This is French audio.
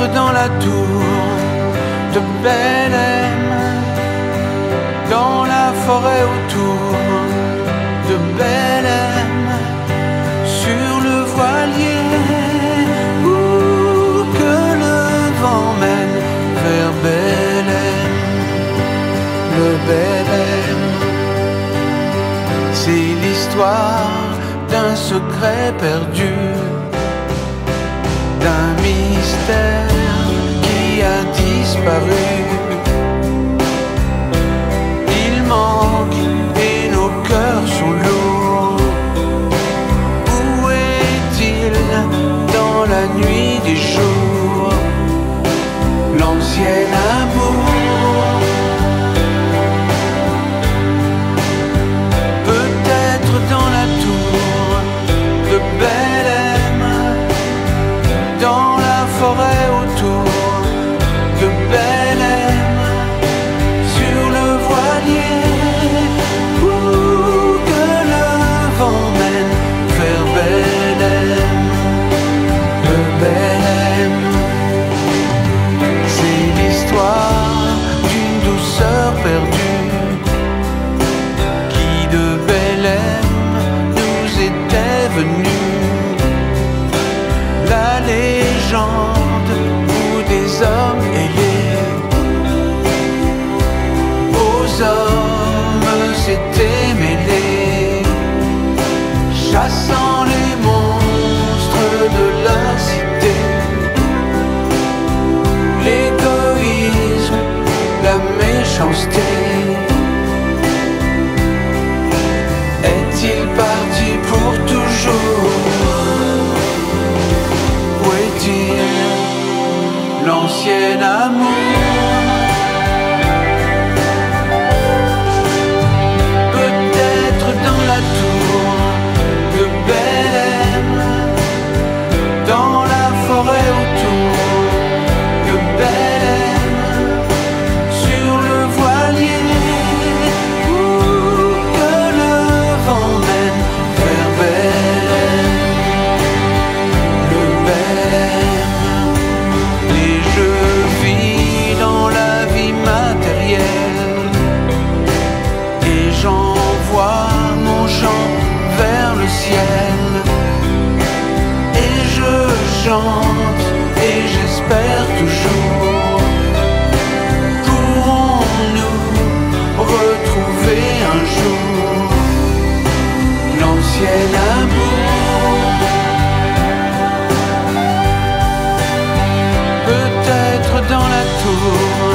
Dans la tour de Belém, dans la forêt autour de Belém, sur le voilier, où que le vent mène vers Belém, le Belém. C'est l'histoire d'un secret perdu, d'un mystère Il manque et nos cœurs sont lourds. Où est-il dans la nuit des jours? L'ancien amour. Peut-être dans la tour de Belém, dans la forêt La légende où des hommes ailés aux hommes s'étaient mêlés, chassant les monstres de leur cité l'égoïsme, la méchanceté. Est-il l'ancien amour et j'espère toujours. Pourrons-nous retrouver un jour l'ancien amour Peut-être dans la tour.